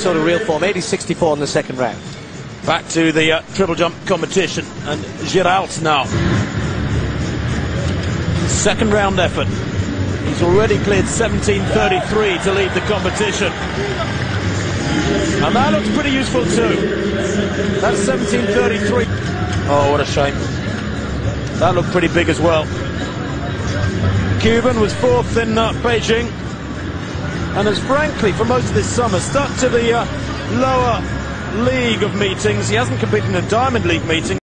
sort of real form. 80-64 in the second round. Back to the uh, triple jump competition and Giralt now. Second round effort. He's already cleared 17.33 to lead the competition. And that looks pretty useful too. That's 17.33. Oh, what a shame. That looked pretty big as well. Cuban was fourth in uh, Beijing and has frankly for most of this summer stuck to the uh, lower league of meetings. He hasn't competed in a Diamond League meeting.